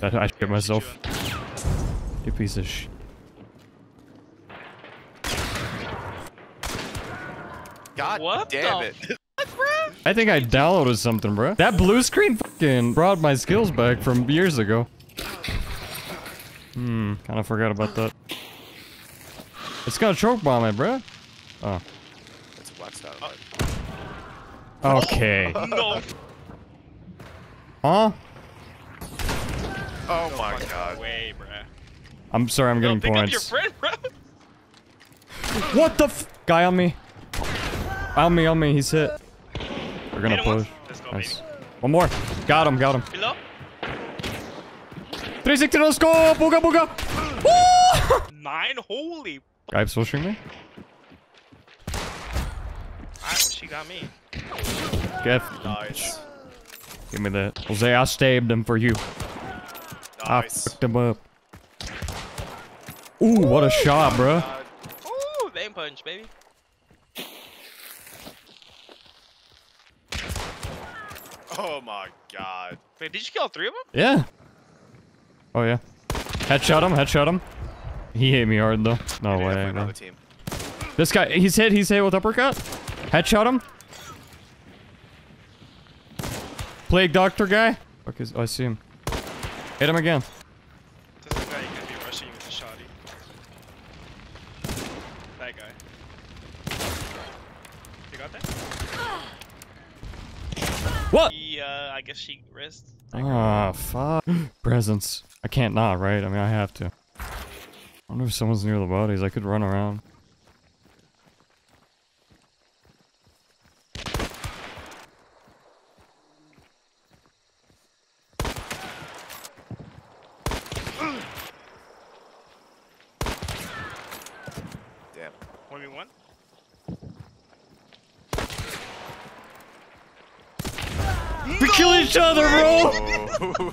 That I shit myself. You piece of sh. God What damn the it. I think I downloaded something, bro. That blue screen fucking brought my skills back from years ago. Hmm, kind of forgot about that. It's gonna choke bomb it, bro. Oh. It's waxed out. Okay. no. Huh? Oh my god. Way, bruh. I'm sorry, I'm getting pick up your points. friend, bro. What the f- Guy on me. On me, on me, he's hit. We're gonna Hit him once. push. Let's go, Nice. baby. One more. Got him, got him. Below? 360 no scope! Booga booga! Woo! Nine? Holy. Guy pushing me? Alright, well, she got me. Get. Nice. Give me that. Jose, I stabbed him for you. I Nice. fucked him up. Ooh, what a shot, bro. God. Uh, ooh, vein punch, baby. Oh my god. Wait, did you kill three of them? Yeah. Oh, yeah. Headshot him, headshot him. He hit me hard, though. No Maybe way, bro. team. This guy, he's hit, he's hit with uppercut. Headshot him. Plague doctor guy. Fuck is, oh, I see him. Hit him again. This guy can be rushing with the shotty. That guy. You got that? What? He, uh, I guess she risked. Ah, fuck. Presents. I can't not, right? I mean, I have to. I wonder if someone's near the bodies. I could run around. Damn. 1v1? We kill each other, bro!